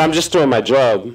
I'm just doing my job.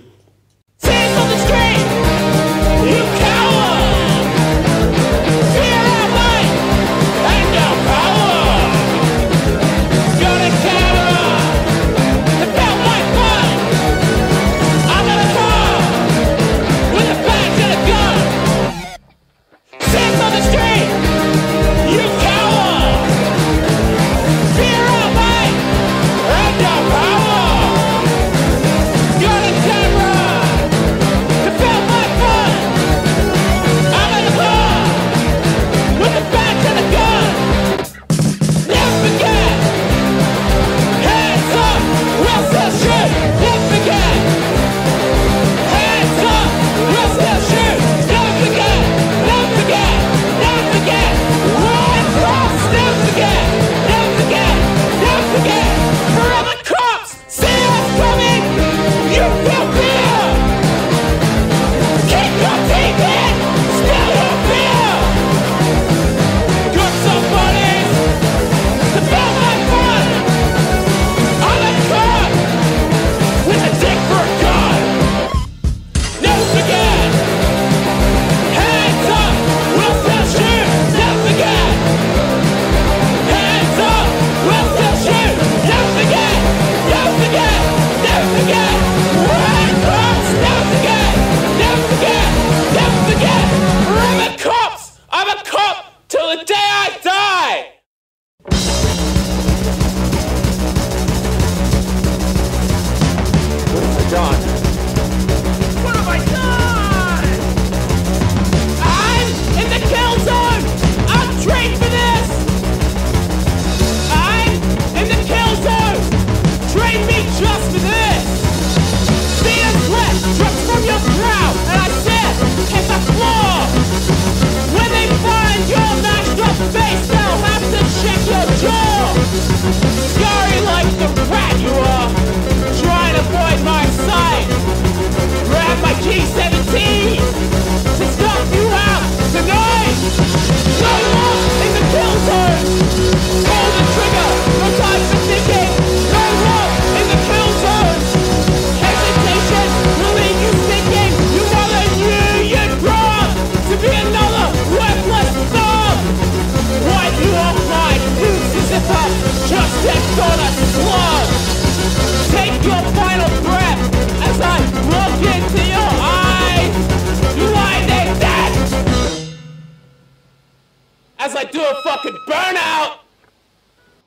do a fucking burnout!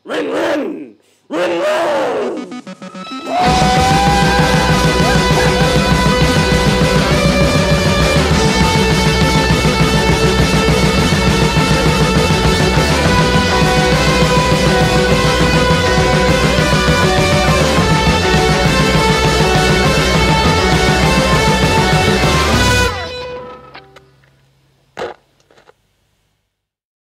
Run, run! Run, run!